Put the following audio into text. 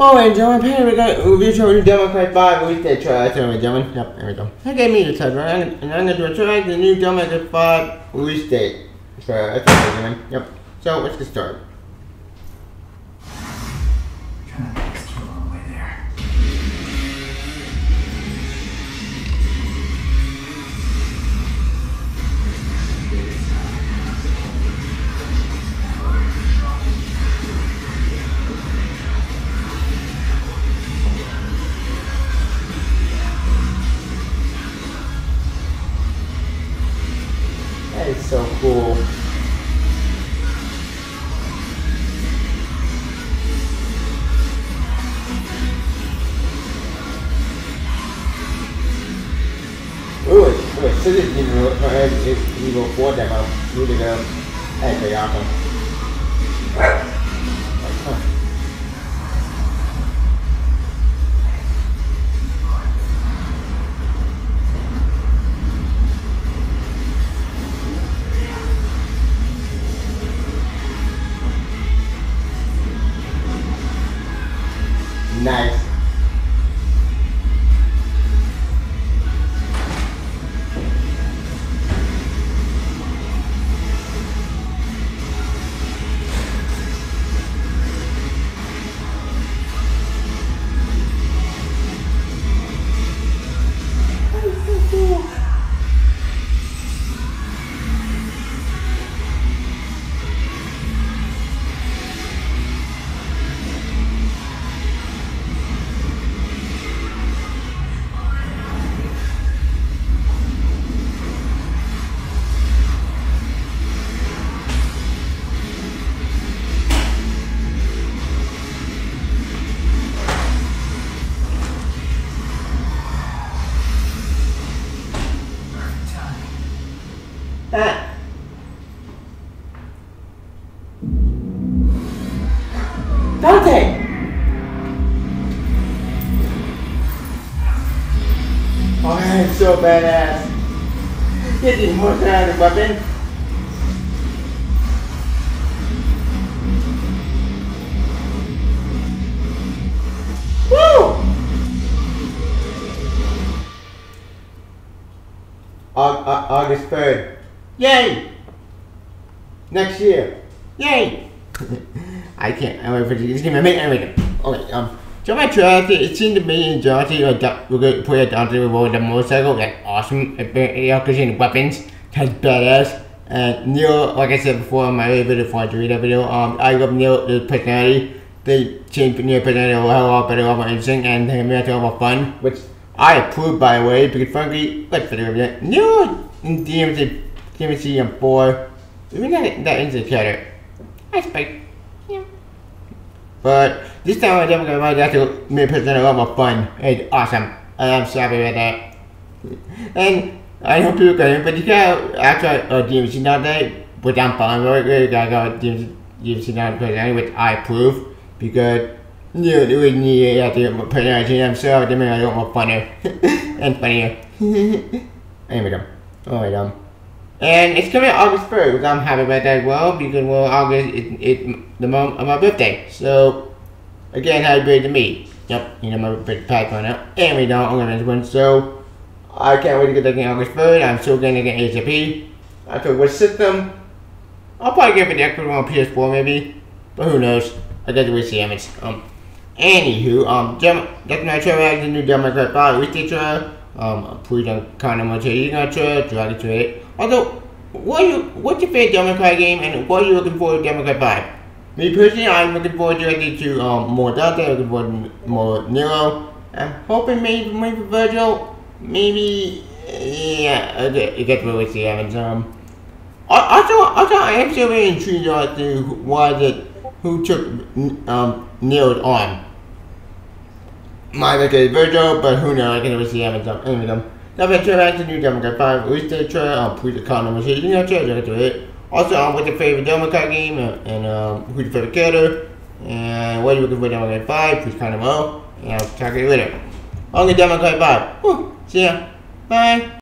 Oh, and gentlemen, here we got review show new Cry 5 release date trailer. So, gentlemen, yep, there we go. I gave me the title, right? and I'm going to trailer the new Cry 5 release date trailer. That's I'm gentlemen. Yep. So, let's get started. So cool. Ooh, wait, so this is Evil, it's Evil 4 demo. Here we go. Pretty Nice. Dante! Oh man, it's so badass. Getting more out of the weapon. Woo! Au- Au- August 3rd. Yay! Next year. Yay! I can't. I'm for you. Just give me a minute. I'm waiting. Okay, um, so my trailer, it seemed to me and Dante, uh, Da- we're to put a Dante with the motorcycle, like awesome, acquisition weapons, that's badass. And Nero, like I said before in my other video, before I read that video, um, I love Nero, the personality. They changed Nero personality a lot better, a lot more interesting, and they made it a lot more fun, which I approve by the way, because frankly, let's figure it out. Nero in DMC, DMC and 4, we're not that into each other. I expect. But this time I definitely got that to make it a lot more fun. It's awesome. And I'm so happy about that. And I hope people can, but you got after uh, DMC now day, which I'm fine with, you gotta go DMC, DMC now personality, which I approve because you know, it was me at the personality themselves, they made it a lot more funner and funnier. anyway, dumb. My dumb. And it's coming August 1st, which I'm happy about that as well, because, well, August is it, the month of my birthday. So, again, happy birthday to me. Yep, you know, my birthday pack on out. And we don't, I'm gonna win, so, I can't wait to get that game August 3rd. I'm still gonna get ASAP. I took which system. I'll probably get it the Xbox One on PS4 maybe, but who knows? I to wait see. Um, anywho, um, Gem- that's my trailer, the new Cry 5 release trailer. Um, trailer, drag to it. Although, what you, what's your favorite Cry game, and what are you looking forward to May 5? Me personally, I'm looking forward directly to um, more Dante, looking forward to more Nero. I'm hoping maybe, maybe Virgil, maybe, yeah, okay, get to wait see Evans. Um, also, also, I am still very intrigued as to why the who took um Nero's arm. Might look at Virgil, but who knows? I can never see. Um, anyway, um, that been trailer to new Cry 5 release date trailer. Um, please comment on you know trailer to it. Also, um, what's your favorite Democrat game, and, and um, who's your favorite character, and what are you looking for May 5? Please comment below, and I'll talk to you later. Only May 5. Whew, see ya. Bye.